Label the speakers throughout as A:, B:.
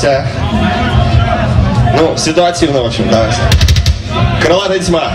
A: хотя... Ну, ситуативно, в общем, давайте. Крылатая тьма.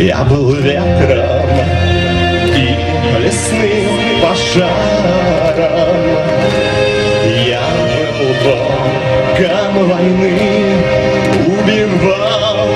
A: Я был ветром и лесным пожаром. Я был богом войны, убивал,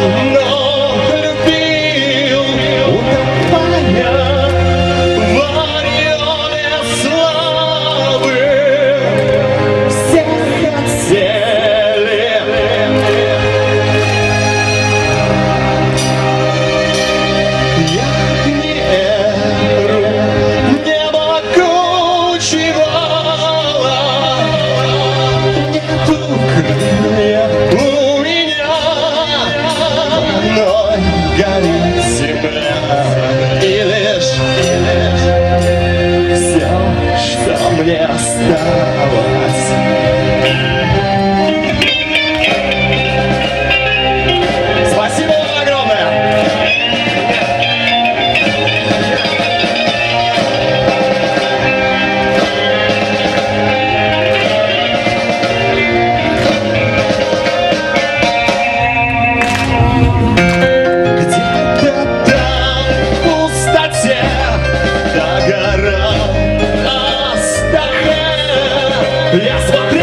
A: Я смотрю.